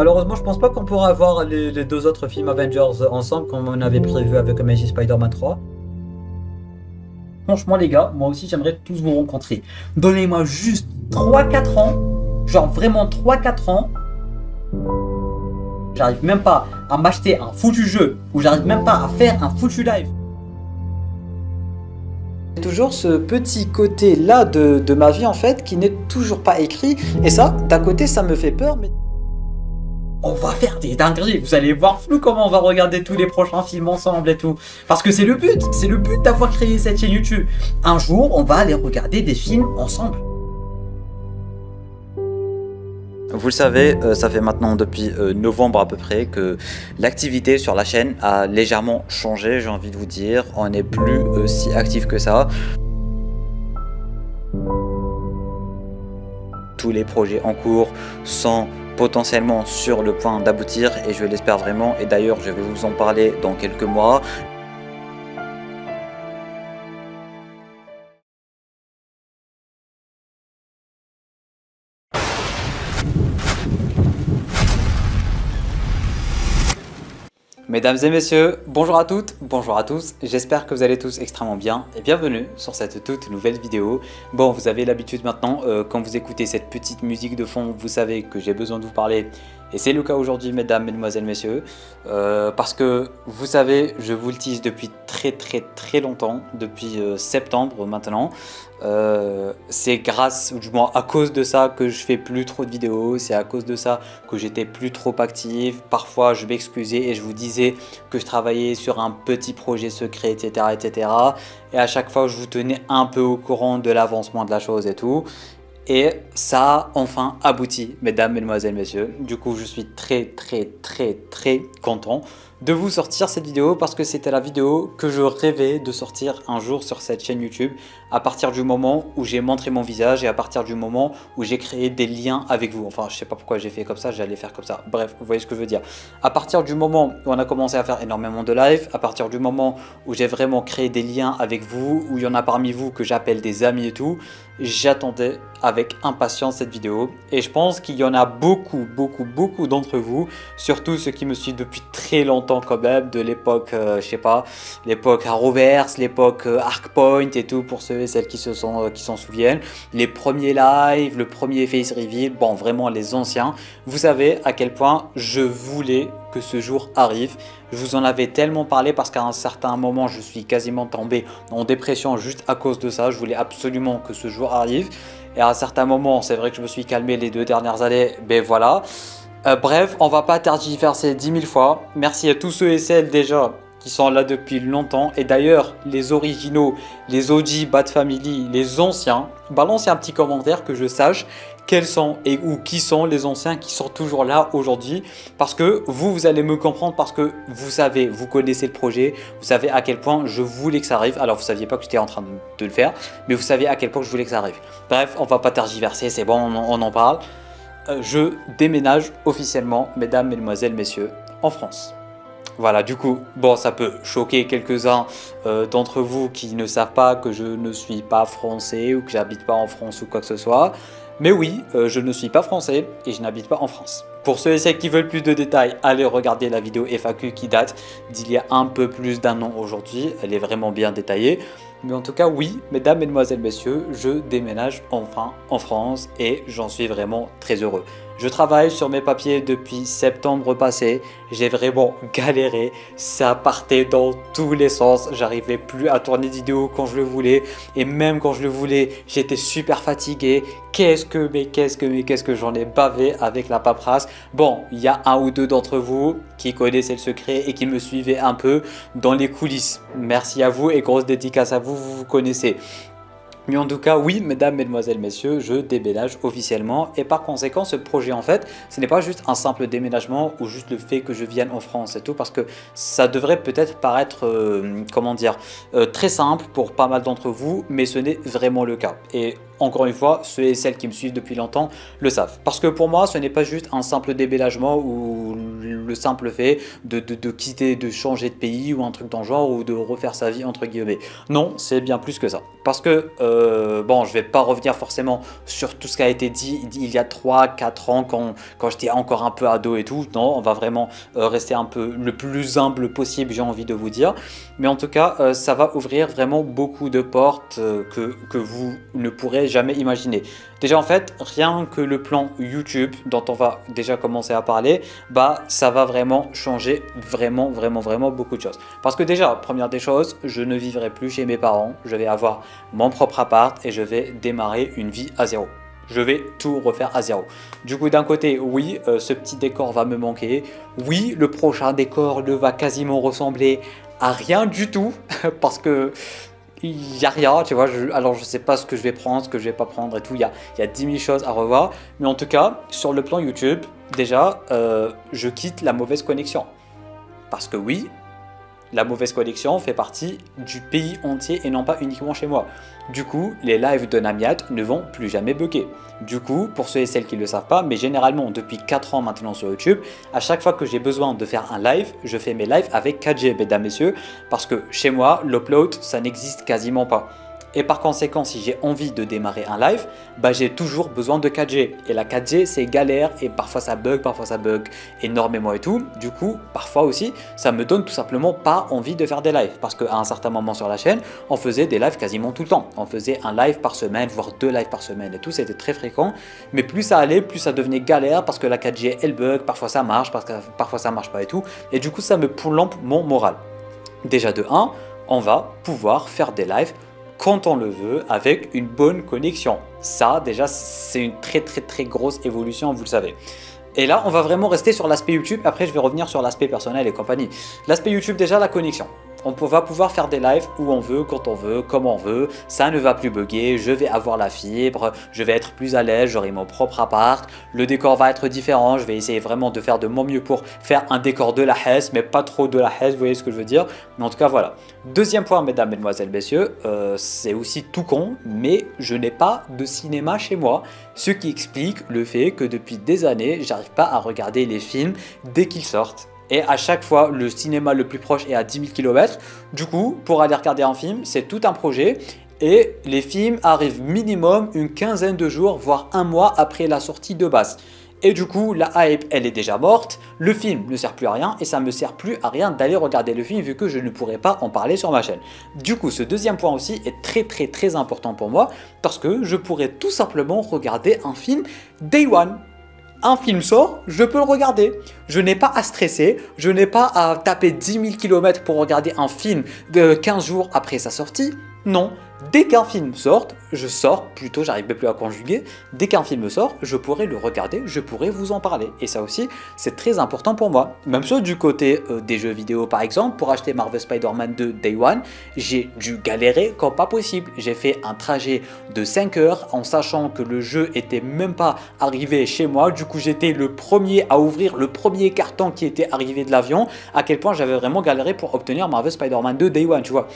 Malheureusement, je pense pas qu'on pourra avoir les, les deux autres films Avengers ensemble comme on avait prévu avec Amazing Spider-Man 3. Franchement, les gars, moi aussi, j'aimerais tous vous rencontrer. Donnez-moi juste 3-4 ans, genre vraiment 3-4 ans. J'arrive même pas à m'acheter un foutu jeu, ou j'arrive même pas à faire un foutu live. Toujours ce petit côté là de, de ma vie en fait qui n'est toujours pas écrit, et ça, d'un côté, ça me fait peur, mais on va faire des dingueries. Vous allez voir flou comment on va regarder tous les prochains films ensemble et tout. Parce que c'est le but, c'est le but d'avoir créé cette chaîne YouTube. Un jour, on va aller regarder des films ensemble. Vous le savez, euh, ça fait maintenant depuis euh, novembre à peu près que l'activité sur la chaîne a légèrement changé, j'ai envie de vous dire. On n'est plus euh, si actif que ça. Tous les projets en cours sont potentiellement sur le point d'aboutir et je l'espère vraiment et d'ailleurs je vais vous en parler dans quelques mois. Mesdames et messieurs, bonjour à toutes, bonjour à tous, j'espère que vous allez tous extrêmement bien et bienvenue sur cette toute nouvelle vidéo. Bon, vous avez l'habitude maintenant, euh, quand vous écoutez cette petite musique de fond, vous savez que j'ai besoin de vous parler et c'est le cas aujourd'hui, mesdames, mesdemoiselles, messieurs, euh, parce que vous savez, je vous le tease depuis très très très longtemps, depuis euh, septembre maintenant. Euh, c'est grâce, du moins à cause de ça, que je fais plus trop de vidéos. C'est à cause de ça que j'étais plus trop actif. Parfois, je m'excusais et je vous disais que je travaillais sur un petit projet secret, etc., etc. Et à chaque fois, je vous tenais un peu au courant de l'avancement de la chose et tout. Et ça a enfin abouti, mesdames, mesdemoiselles, messieurs. Du coup, je suis très, très, très, très content de vous sortir cette vidéo parce que c'était la vidéo que je rêvais de sortir un jour sur cette chaîne YouTube à partir du moment où j'ai montré mon visage et à partir du moment où j'ai créé des liens avec vous. Enfin, je sais pas pourquoi j'ai fait comme ça, j'allais faire comme ça. Bref, vous voyez ce que je veux dire. À partir du moment où on a commencé à faire énormément de live, à partir du moment où j'ai vraiment créé des liens avec vous, où il y en a parmi vous que j'appelle des amis et tout, j'attendais avec impatience cette vidéo. Et je pense qu'il y en a beaucoup, beaucoup, beaucoup d'entre vous, surtout ceux qui me suivent depuis très longtemps quand même, de l'époque, euh, je sais pas, l'époque Arrowverse, l'époque euh, Arcpoint et tout, pour ceux et celles qui se euh, qui s'en souviennent, les premiers lives, le premier face reveal, bon vraiment les anciens, vous savez à quel point je voulais que ce jour arrive. Je vous en avais tellement parlé parce qu'à un certain moment, je suis quasiment tombé en dépression juste à cause de ça. Je voulais absolument que ce jour arrive. Et à un certain moment, c'est vrai que je me suis calmé les deux dernières années, ben voilà. Euh, bref, on va pas tergiverser 10 000 fois. Merci à tous ceux et celles déjà qui sont là depuis longtemps. Et d'ailleurs, les originaux, les OG Bad Family, les anciens, balancez un petit commentaire que je sache quels sont et ou qui sont les anciens qui sont toujours là aujourd'hui. Parce que vous vous allez me comprendre parce que vous savez vous connaissez le projet vous savez à quel point je voulais que ça arrive. Alors vous saviez pas que j'étais en train de le faire mais vous savez à quel point je voulais que ça arrive. Bref on va pas tergiverser c'est bon on, en parle. Euh, je déménage officiellement mesdames mesdemoiselles messieurs en France voilà, du coup, bon, ça peut choquer quelques-uns euh, d'entre vous qui ne savent pas que je ne suis pas français ou que j'habite pas en France ou quoi que ce soit. Mais oui, euh, je ne suis pas français et je n'habite pas en France. Pour ceux et celles qui veulent plus de détails, allez regarder la vidéo FAQ qui date d'il y a un peu plus d'un an aujourd'hui. Elle est vraiment bien détaillée. Mais en tout cas, oui, mesdames, mesdemoiselles, messieurs, je déménage enfin en France et j'en suis vraiment très heureux. Je travaille sur mes papiers depuis septembre passé. J'ai vraiment galéré. Ça partait dans tous les sens. J'arrivais plus à tourner des vidéos quand je le voulais. Et même quand je le voulais, j'étais super fatigué. Qu'est-ce que, mais qu'est-ce que, mais qu'est-ce que j'en ai bavé avec la paperasse? Bon, il y a un ou deux d'entre vous qui connaissaient le secret et qui me suivaient un peu dans les coulisses. Merci à vous et grosse dédicace à vous, vous vous connaissez. Mais en tout cas, oui, mesdames, mesdemoiselles, messieurs, je déménage officiellement. Et par conséquent, ce projet, en fait, ce n'est pas juste un simple déménagement ou juste le fait que je vienne en France et tout, parce que ça devrait peut-être paraître, euh, comment dire, euh, très simple pour pas mal d'entre vous, mais ce n'est vraiment le cas. Encore une fois, ceux et celles qui me suivent depuis longtemps le savent. Parce que pour moi, ce n'est pas juste un simple débellagement ou le simple fait de, quitter, de changer de pays ou un truc dans le genre ou de refaire sa vie entre guillemets. Non, c'est bien plus que ça. Parce que, euh, bon, je vais pas revenir forcément sur tout ce qui a été dit il y a 3-4 ans quand, quand j'étais encore un peu ado et tout. Non, on va vraiment euh, rester un peu le plus humble possible, j'ai envie de vous dire. Mais en tout cas, euh, ça va ouvrir vraiment beaucoup de portes que, que vous ne pourrez jamais imaginer. Déjà en fait, rien que le plan YouTube dont on va déjà commencer à parler, bah ça va vraiment changer vraiment vraiment vraiment beaucoup de choses. Parce que déjà, première des choses, je ne vivrai plus chez mes parents, je vais avoir mon propre appart et je vais démarrer une vie à zéro. Je vais tout refaire à zéro. Du coup, d'un côté, oui, euh, ce petit décor va me manquer. Oui, le prochain décor ne va quasiment ressembler à rien du tout parce que il n'y a rien, tu vois. Je, alors, je sais pas ce que je vais prendre, ce que je vais pas prendre et tout. Il y a, y a 10 000 choses à revoir. Mais en tout cas, sur le plan YouTube, déjà, euh, je quitte la mauvaise connexion. Parce que oui, la mauvaise connexion fait partie du pays entier et non pas uniquement chez moi. Du coup, les lives de Namiat ne vont plus jamais bugger. Du coup, pour ceux et celles qui ne le savent pas, mais généralement depuis 4 ans maintenant sur YouTube, à chaque fois que j'ai besoin de faire un live, je fais mes lives avec 4G, mesdames, messieurs, parce que chez moi, l'upload, ça n'existe quasiment pas. Et par conséquent, si j'ai envie de démarrer un live, bah, j'ai toujours besoin de 4G. Et la 4G, c'est galère et parfois ça bug, parfois ça bug énormément et tout. Du coup, parfois aussi, ça me donne tout simplement pas envie de faire des lives. Parce qu'à un certain moment sur la chaîne, on faisait des lives quasiment tout le temps. On faisait un live par semaine, voire deux lives par semaine et tout. C'était très fréquent. Mais plus ça allait, plus ça devenait galère parce que la 4G, elle bug. Parfois ça marche, parce que parfois ça marche pas et tout. Et du coup, ça me plombe mon moral. Déjà de 1, on va pouvoir faire des lives quand on le veut avec une bonne connexion. Ça, déjà, c'est une très très très grosse évolution, vous le savez. Et là, on va vraiment rester sur l'aspect YouTube. Après, je vais revenir sur l'aspect personnel et compagnie. L'aspect YouTube, déjà, la connexion. On va pouvoir faire des lives où on veut, quand on veut, comme on veut. Ça ne va plus bugger. Je vais avoir la fibre. Je vais être plus à l'aise. J'aurai mon propre appart. Le décor va être différent. Je vais essayer vraiment de faire de mon mieux pour faire un décor de la Hesse, mais pas trop de la Hesse. Vous voyez ce que je veux dire Mais en tout cas, voilà. Deuxième point, mesdames, mesdemoiselles, messieurs, euh, c'est aussi tout con, mais je n'ai pas de cinéma chez moi. Ce qui explique le fait que depuis des années, j'arrive pas à regarder les films dès qu'ils sortent et à chaque fois le cinéma le plus proche est à 10 000 km. Du coup, pour aller regarder un film, c'est tout un projet et les films arrivent minimum une quinzaine de jours, voire un mois après la sortie de base. Et du coup, la hype, elle est déjà morte, le film ne sert plus à rien et ça me sert plus à rien d'aller regarder le film vu que je ne pourrais pas en parler sur ma chaîne. Du coup, ce deuxième point aussi est très très très important pour moi parce que je pourrais tout simplement regarder un film day one un film sort, je peux le regarder. Je n'ai pas à stresser, je n'ai pas à taper 10 000 km pour regarder un film de 15 jours après sa sortie. Non, dès qu'un film sort, je sors, plutôt j'arrive plus à conjuguer, dès qu'un film sort, je pourrais le regarder, je pourrais vous en parler. Et ça aussi, c'est très important pour moi. Même chose du côté euh, des jeux vidéo par exemple, pour acheter Marvel Spider-Man 2 Day One, j'ai dû galérer comme pas possible. J'ai fait un trajet de 5 heures en sachant que le jeu était même pas arrivé chez moi. Du coup, j'étais le premier à ouvrir le premier carton qui était arrivé de l'avion. À quel point j'avais vraiment galéré pour obtenir Marvel Spider-Man 2 Day One, tu vois.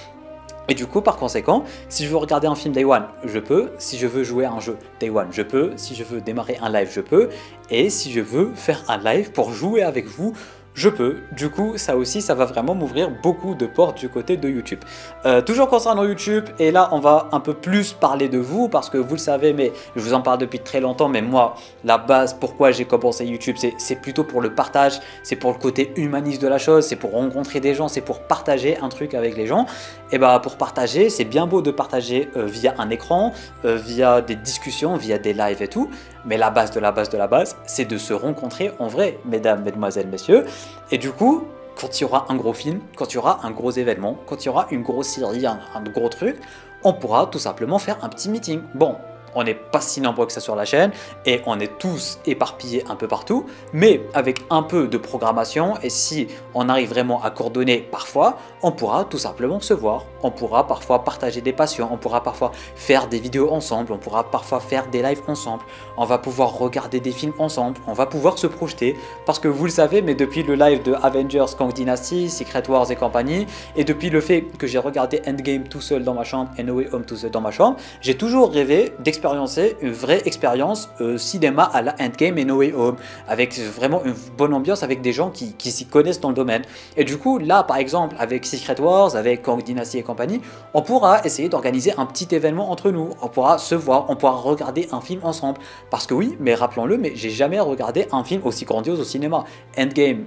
Et du coup, par conséquent, si je veux regarder un film Day One, je peux. Si je veux jouer à un jeu Day One, je peux. Si je veux démarrer un live, je peux. Et si je veux faire un live pour jouer avec vous je peux. Du coup, ça aussi, ça va vraiment m'ouvrir beaucoup de portes du côté de YouTube. Euh, toujours concernant YouTube, et là, on va un peu plus parler de vous, parce que vous le savez, mais je vous en parle depuis très longtemps, mais moi, la base, pourquoi j'ai commencé YouTube, c'est plutôt pour le partage, c'est pour le côté humaniste de la chose, c'est pour rencontrer des gens, c'est pour partager un truc avec les gens. Et bah, pour partager, c'est bien beau de partager euh, via un écran, euh, via des discussions, via des lives et tout, mais la base de la base de la base, c'est de se rencontrer en vrai, mesdames, mesdemoiselles, messieurs. Et du coup, quand il y aura un gros film, quand il y aura un gros événement, quand il y aura une grosse série, un, gros truc, on pourra tout simplement faire un petit meeting. Bon, on n'est pas si nombreux que ça sur la chaîne et on est tous éparpillés un peu partout, mais avec un peu de programmation et si on arrive vraiment à coordonner parfois, on pourra tout simplement se voir, on pourra parfois partager des passions, on pourra parfois faire des vidéos ensemble, on pourra parfois faire des lives ensemble, on va pouvoir regarder des films ensemble, on va pouvoir se projeter parce que vous le savez, mais depuis le live de Avengers Kang Dynasty, Secret Wars et compagnie, et depuis le fait que j'ai regardé Endgame tout seul dans ma chambre et No Way Home tout seul dans ma chambre, j'ai toujours rêvé d'expérimenter une vraie expérience euh, cinéma à la Endgame et No Way Home, avec vraiment une bonne ambiance, avec des gens qui, s'y connaissent dans le domaine. Et du coup, là, par exemple, avec Secret Wars, avec Kang Dynasty et compagnie, on pourra essayer d'organiser un petit événement entre nous. On pourra se voir, on pourra regarder un film ensemble. Parce que oui, mais rappelons-le, mais j'ai jamais regardé un film aussi grandiose au cinéma. Endgame,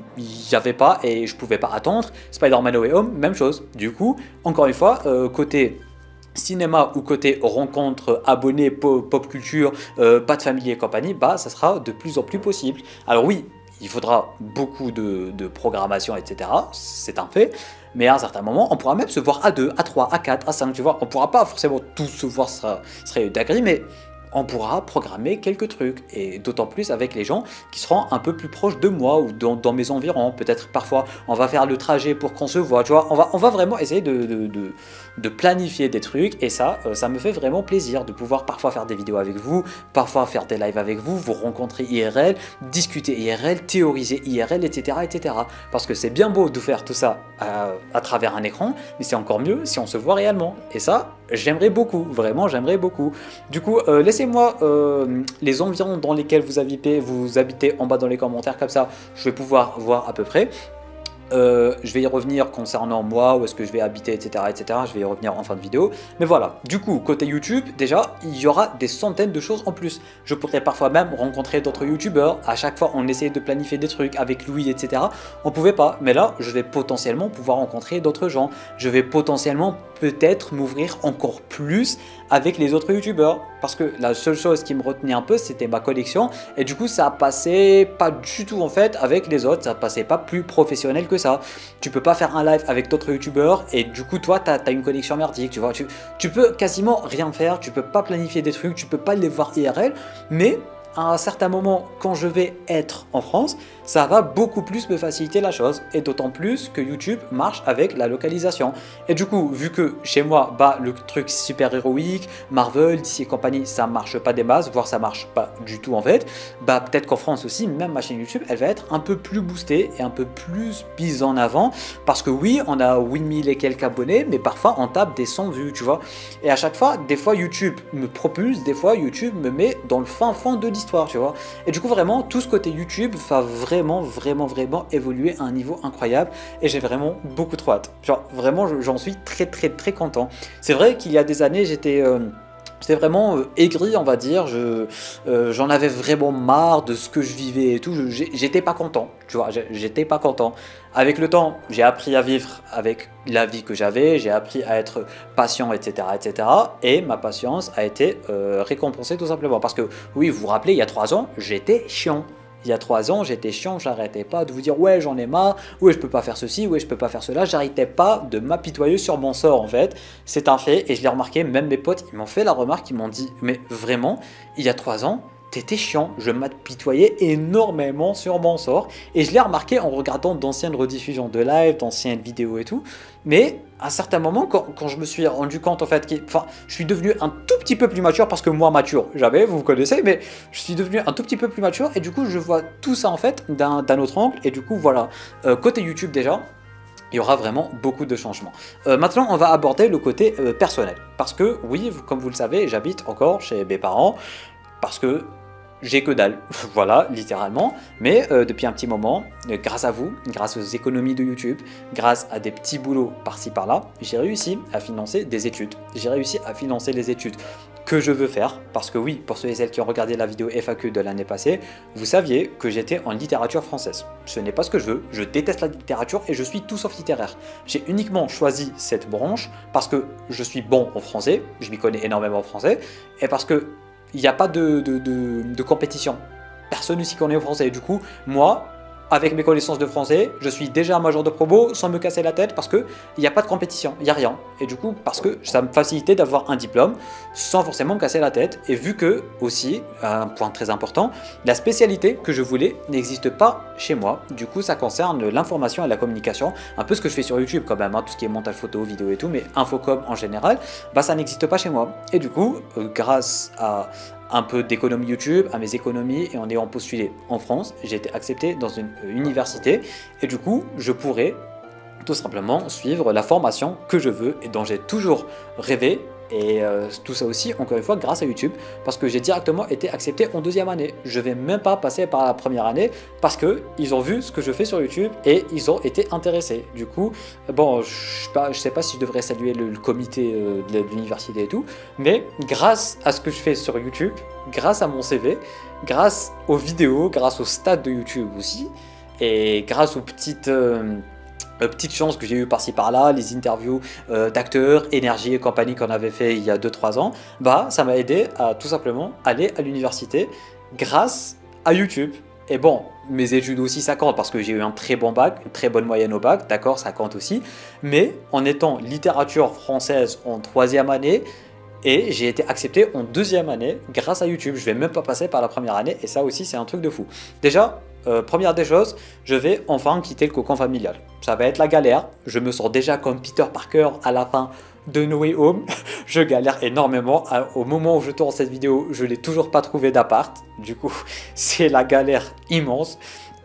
j'avais pas et je pouvais pas attendre. Spider-Man No Way Home, même chose. Du coup, encore une fois, euh, côté cinéma ou côté rencontre, abonnés, pop, culture, euh, pas de famille et compagnie, bah ça sera de plus en plus possible. Alors oui, il faudra beaucoup de, programmation, etc. C'est un fait. Mais à un certain moment, on pourra même se voir à 2, à 3, à 4, à 5, tu vois. On pourra pas forcément tous se voir, ce serait d'agri, mais on pourra programmer quelques trucs. Et d'autant plus avec les gens qui seront un peu plus proches de moi ou dans, mes environs. Peut-être parfois on va faire le trajet pour qu'on se voit. Tu vois, on va, on va vraiment essayer de, planifier des trucs. Et ça, euh, ça me fait vraiment plaisir de pouvoir parfois faire des vidéos avec vous, parfois faire des lives avec vous, vous rencontrer IRL, discuter IRL, théoriser IRL, etc. etc. Parce que c'est bien beau de faire tout ça à, à travers un écran, mais c'est encore mieux si on se voit réellement. Et ça, j'aimerais beaucoup, vraiment j'aimerais beaucoup. Du coup, euh, laissez-moi euh, les environs dans lesquels vous habitez, vous habitez en bas dans les commentaires, comme ça je vais pouvoir voir à peu près. Euh, je vais y revenir concernant moi, où est-ce que je vais habiter, etc., etc. Je vais y revenir en fin de vidéo. Mais voilà, du coup, côté YouTube, déjà, il y aura des centaines de choses en plus. Je pourrais parfois même rencontrer d'autres YouTubeurs. À chaque fois, on essayait de planifier des trucs avec Louis, etc. On pouvait pas. Mais là, je vais potentiellement pouvoir rencontrer d'autres gens. Je vais potentiellement peut-être m'ouvrir encore plus avec les autres youtubeurs. Parce que la seule chose qui me retenait un peu c'était ma collection. Et du coup ça passait pas du tout en fait avec les autres. Ça passait pas plus professionnel que ça. Tu peux pas faire un live avec d'autres youtubeurs. Et du coup toi tu as, une collection merdique tu vois. Tu, tu peux quasiment rien faire. Tu peux pas planifier des trucs. Tu peux pas les voir IRL mais à un certain moment, quand je vais être en France, ça va beaucoup plus me faciliter la chose. Et d'autant plus que YouTube marche avec la localisation. Et du coup, vu que chez moi, bah, le truc super héroïque, Marvel, DC et compagnie, ça marche pas des masses, voire ça marche pas du tout en fait, bah peut-être qu'en France aussi, même ma chaîne YouTube, elle va être un peu plus boostée et un peu plus mise en avant. Parce que oui, on a 8000 et quelques abonnés, mais parfois on tape des 100 vues, tu vois. Et à chaque fois, des fois YouTube me propulse, des fois YouTube me met dans le fin fond de l'histoire tu vois. Et du coup, vraiment, tout ce côté YouTube va vraiment, vraiment, vraiment évoluer à un niveau incroyable. Et j'ai vraiment beaucoup trop hâte. Genre, vraiment, j'en suis très, très, très content. C'est vrai qu'il y a des années, j'étais... Euh, c'était vraiment euh, aigri, on va dire. Euh, j'en avais vraiment marre de ce que je vivais et tout. j'étais pas content, tu vois. J'étais pas content. Avec le temps, j'ai appris à vivre avec la vie que j'avais. J'ai appris à être patient, etc., etc. Et ma patience a été euh, récompensée tout simplement parce que, oui, vous vous rappelez, il y a trois ans, j'étais chiant il y a trois ans, j'étais chiant, j'arrêtais pas de vous dire ouais j'en ai marre, ouais je peux pas faire ceci, ouais je peux pas faire cela, j'arrêtais pas de m'apitoyer sur mon sort en fait. C'est un fait et je l'ai remarqué, même mes potes ils m'ont fait la remarque, ils m'ont dit mais vraiment il y a trois ans t'étais chiant, je m'apitoyais énormément sur mon sort et je l'ai remarqué en regardant d'anciennes rediffusions de live, d'anciennes vidéos et tout. Mais à un certain moment, quand, je me suis rendu compte en fait, enfin, je suis devenu un tout petit peu plus mature parce que moi mature, j'avais, vous, vous connaissez, mais je suis devenu un tout petit peu plus mature et du coup je vois tout ça en fait d'un autre angle et du coup voilà, euh, côté YouTube déjà, il y aura vraiment beaucoup de changements. Euh, maintenant, on va aborder le côté euh, personnel. Parce que, oui, comme vous le savez, j'habite encore chez mes parents. Parce que j'ai que dalle, voilà, littéralement. Mais euh, depuis un petit moment, euh, grâce à vous, grâce aux économies de YouTube, grâce à des petits boulots par-ci par-là, j'ai réussi à financer des études. J'ai réussi à financer les études que je veux faire, parce que oui, pour ceux et celles qui ont regardé la vidéo FAQ de l'année passée, vous saviez que j'étais en littérature française. Ce n'est pas ce que je veux, je déteste la littérature et je suis tout sauf littéraire. J'ai uniquement choisi cette branche parce que je suis bon en français, je m'y connais énormément en français, et parce que il n'y a pas de, de, de, compétition. Personne ne s'y connaît au français. Du coup, moi, avec mes connaissances de français, je suis déjà un major de probo sans me casser la tête parce qu'il n'y a pas de compétition, il n'y a rien. Et du coup, parce que ça me facilitait d'avoir un diplôme sans forcément me casser la tête. Et vu que, aussi, un point très important, la spécialité que je voulais n'existe pas chez moi. Du coup, ça concerne l'information et la communication, un peu ce que je fais sur YouTube quand même, hein, tout ce qui est montage photo, vidéo et tout, mais infocom en général, bah ça n'existe pas chez moi. Et du coup, euh, grâce à, un peu d'économie YouTube, à mes économies et en ayant postulé en France, j'ai été accepté dans une université. Et du coup, je pourrais tout simplement suivre la formation que je veux et dont j'ai toujours rêvé Et euh, tout ça aussi, encore une fois, grâce à YouTube, parce que j'ai directement été accepté en deuxième année. Je vais même pas passer par la première année, parce que ils ont vu ce que je fais sur YouTube et ils ont été intéressés. Du coup, bon, je sais pas, je sais pas si je devrais saluer le, le comité euh, de l'université et tout, mais grâce à ce que je fais sur YouTube, grâce à mon CV, grâce aux vidéos, grâce au stade de YouTube aussi, et grâce aux petites... euh, euh, petites chances que j'ai eu par-ci par-là, les interviews euh, d'acteurs, énergie et compagnie qu'on avait fait il y a 2-3 ans, bah ça m'a aidé à tout simplement aller à l'université grâce à YouTube. Et bon, mes études aussi ça compte parce que j'ai eu un très bon bac, une très bonne moyenne au bac, d'accord, ça compte aussi. Mais en étant littérature française en troisième année, et j'ai été accepté en deuxième année grâce à YouTube. Je vais même pas passer par la première année et ça aussi c'est un truc de fou. Déjà, euh, première des choses, je vais enfin quitter le cocon familial. Ça va être la galère. Je me sens déjà comme Peter Parker à la fin de No Way Home. je galère énormément. À- Au moment où je tourne cette vidéo, je n'ai toujours pas trouvé d'appart. Du coup, c'est la galère immense.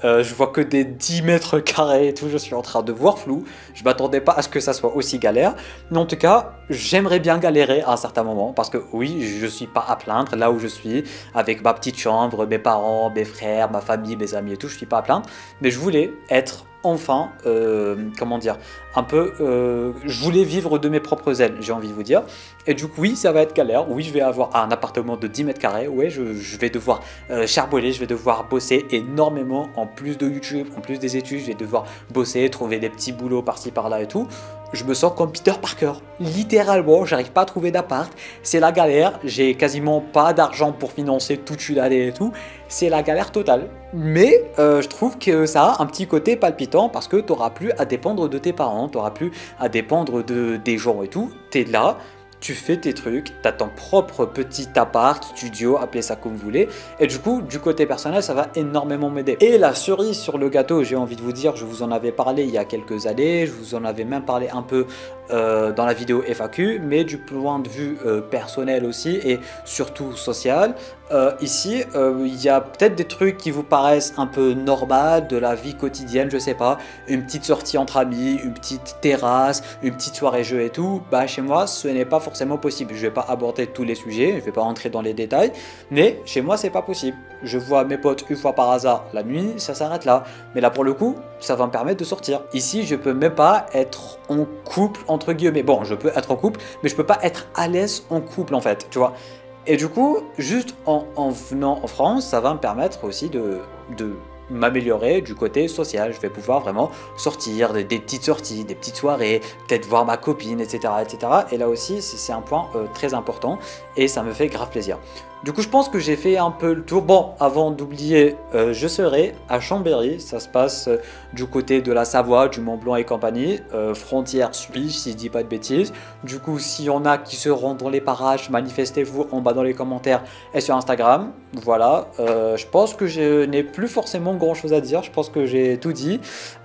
Euh, je vois que des 10 mètres carrés et tout, je suis en train de voir flou. Je m'attendais pas à ce que ça soit aussi galère. Mais en tout cas, j'aimerais bien galérer à un certain moment parce que oui, je suis pas à plaindre là où je suis, avec ma petite chambre, mes parents, mes frères, ma famille, mes amis et tout, je suis pas à plaindre. Mais je voulais être enfin, euh, comment dire, un peu, euh, je voulais vivre de mes propres ailes, j'ai envie de vous dire. Et du coup, oui, ça va être galère. Oui, je vais avoir un appartement de 10 mètres carrés. Je, je vais devoir euh, charbonner, je vais devoir bosser énormément en plus de YouTube, en plus des études. Je vais devoir bosser, trouver des petits boulots par-ci par-là et tout. Je me sens comme Peter Parker. Littéralement, j'arrive pas à trouver d'appart. C'est la galère. J'ai quasiment pas d'argent pour financer toute une année et tout. C'est la galère totale. Mais euh, je trouve que ça a un petit côté palpitant parce que tu plus à dépendre de tes parents, tu plus à dépendre de, des gens et tout. Tu es là, tu fais tes trucs, tu as ton propre petit appart, studio, appelez ça comme vous voulez. Et du coup, du côté personnel, ça va énormément m'aider. Et la cerise sur le gâteau, j'ai envie de vous dire, je vous en avais parlé il y a quelques années, je vous en avais même parlé un peu euh, dans la vidéo FAQ, mais du point de vue euh, personnel aussi et surtout social. Euh, ici, il y a peut-être des trucs qui vous paraissent un peu normaux de la vie quotidienne, je sais pas, une petite sortie entre amis, une petite terrasse, une petite soirée jeu et tout. Bah chez moi, ce n'est pas forcément possible. Je vais pas aborder tous les sujets, je vais pas rentrer dans les détails, mais chez moi, c'est pas possible. Je vois mes potes une fois par hasard la nuit, ça s'arrête là. Mais là pour le coup, ça va me permettre de sortir. Ici, je peux même pas être en couple entre guillemets. Bon, je peux être en couple, mais je peux pas être à l'aise en couple en fait, tu vois. Et du coup, juste en, en venant en France, ça va me permettre aussi de, de m'améliorer du côté social. Je vais pouvoir vraiment sortir, des, petites sorties, des petites soirées, peut-être voir ma copine, etc. etc. Et là aussi, c'est c'est un point euh, très important et ça me fait grave plaisir. Du coup, je pense que j'ai fait un peu le tour. Bon, avant d'oublier, euh, je serai à Chambéry. Ça se passe euh, du côté de la Savoie, du Mont Blanc et compagnie. Euh, frontière suisse, si je dis pas de bêtises. Du coup, s'il y en a qui seront dans les parages, manifestez-vous en bas dans les commentaires et sur Instagram. Voilà. Je pense que je n'ai plus forcément grand chose à dire. Je pense que j'ai tout dit.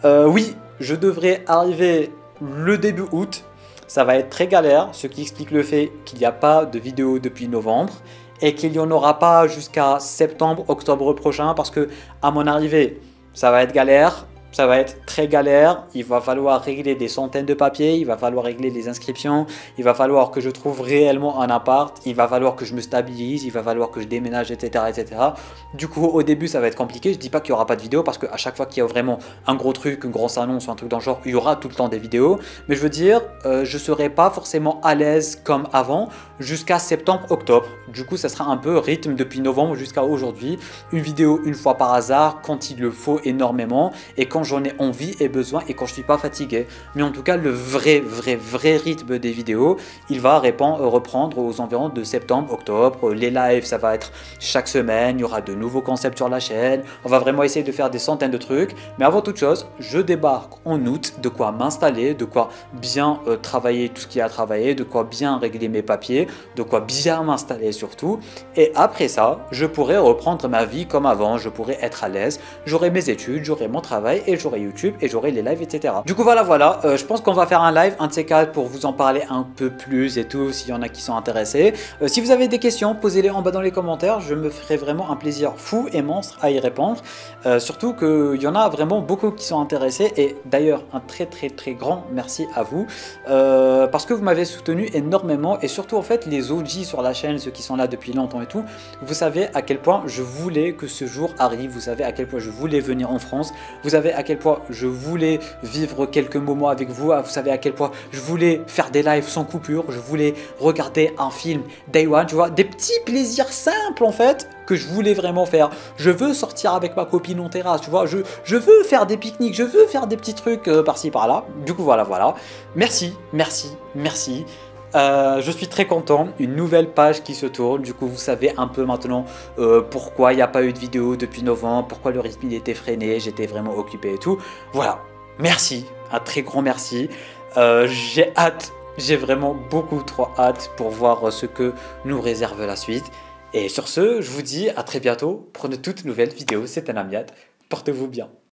Oui, je devrais arriver le début août. Ça va être très galère, ce qui explique le fait qu'il n'y a pas de vidéo depuis novembre et qu'il n'y en aura pas jusqu'à septembre, octobre prochain parce que à mon arrivée, ça va être galère, ça va être très galère, il va falloir régler des centaines de papiers, il va falloir régler les inscriptions, il va falloir que je trouve réellement un appart, il va falloir que je me stabilise, il va falloir que je déménage, etc. etc. Du coup, au début, ça va être compliqué, je dis pas qu'il y aura pas de vidéo parce qu'à chaque fois qu'il y a vraiment un gros truc, une grosse annonce ou un truc dans le genre, il y aura tout le temps des vidéos, mais je veux dire, euh, je serai pas forcément à l'aise comme avant jusqu'à septembre-octobre. Du coup, ça sera un peu rythme depuis novembre jusqu'à aujourd'hui. Une vidéo une fois par hasard, quand il le faut énormément, et quand j'en ai envie et besoin, et quand je suis pas fatigué. Mais en tout cas, le vrai, vrai, vrai rythme des vidéos, il va répand- euh, reprendre aux environs de septembre-octobre. Les lives, ça va être chaque semaine, il y aura de nouveaux concepts sur la chaîne. On va vraiment essayer de faire des centaines de trucs. Mais avant toute chose, je débarque en août, de quoi m'installer, de quoi bien euh, travailler tout ce qu'il y a à travailler, de quoi bien régler mes papiers, de quoi bien m'installer surtout. Et après ça, je pourrais reprendre ma vie comme avant, je pourrais être à l'aise, j'aurai mes études, j'aurai mon travail et j'aurai YouTube et j'aurai les lives, etc. Du coup, voilà, voilà. Euh, je pense qu'on va faire un live, un de ces quatre, pour vous en parler un peu plus et tout, s'il y en a qui sont intéressés. Euh, si vous avez des questions, posez-les en bas dans les commentaires. Je me ferai vraiment un plaisir fou et monstre à y répondre. Euh, surtout qu'il y en a vraiment beaucoup qui sont intéressés. Et d'ailleurs, un très très très grand merci à vous. parce que vous m'avez soutenu énormément. Et surtout, en fait, les OG sur la chaîne, ceux qui sont là depuis longtemps et tout, vous savez à quel point je voulais que ce jour arrive. Vous savez à quel point je voulais venir en France. Vous savez à quel point je voulais vivre quelques moments avec vous. Vous savez à quel point je voulais faire des lives sans coupure. Je voulais regarder un film day one. Tu vois, des petits plaisirs simples en fait que je voulais vraiment faire. Je veux sortir avec ma copine en terrasse, tu vois. Je, je veux faire des pique-niques, je veux faire des petits trucs euh, par-ci par-là. Du coup, voilà, voilà. Merci, merci, merci. Euh, je suis très content, une nouvelle page qui se tourne, du coup vous savez un peu maintenant euh, pourquoi il n'y a pas eu de vidéo depuis novembre, pourquoi le rythme il était freiné, j'étais vraiment occupé et tout. Voilà, merci, un très grand merci. Euh, j'ai hâte, j'ai vraiment beaucoup trop hâte pour voir ce que nous réserve la suite. Et sur ce, je vous dis à très bientôt pour une toute nouvelle vidéo, c'était Amiad, portez-vous bien.